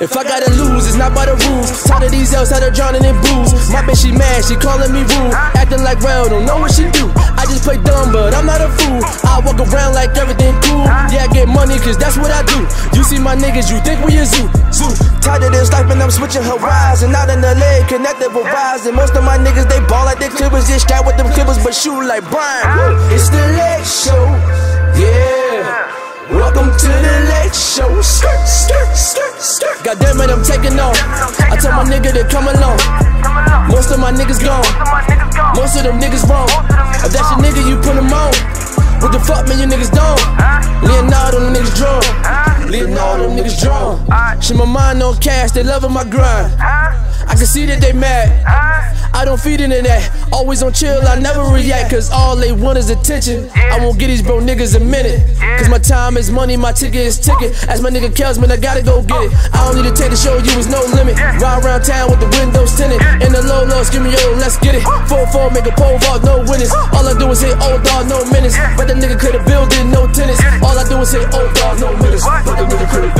If I gotta lose, it's not by the rules. Tired of these L's, tired of drowning in booze. My bitch, she mad, she calling me rude. Acting like well, don't know what she do. I just play dumb, but I'm not a fool. I walk around like everything cool. Yeah, I get money, cause that's what I do. You see my niggas, you think we a zoo. Zoo. Tired of this life, and I'm switching horizon. Out in the leg, connected with rising. Most of my niggas, they ball like they clippers. Just scat with them clippers, but shoot like Brian. It's the late God damn it, I'm taking off. I tell my nigga to come along. Most of my niggas gone. Most of them niggas wrong. If that's your nigga, you put him on. What the fuck, man, you niggas don't? Leonardo, them niggas drawn. Leonardo, them niggas drawn. Shit, my mind on cash, they loving my grind. I can see that they mad. I don't feed into that. Always on chill, I never react, cause all they want is attention. I won't get these bro niggas a minute. Cause my time is money, my ticket is ticket. As my nigga Kelsman, I gotta go get it. I don't need to take the show, you is no limit. Ride around town with the windows tinted. In the low lows, give me yo, let's get it. 4-4, make a pole vault, no winners. All I do is hit old dog, no minutes. But the nigga could've built it, no tennis. All I do is hit old dog, no minutes. But the nigga could've